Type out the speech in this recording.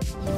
Bye.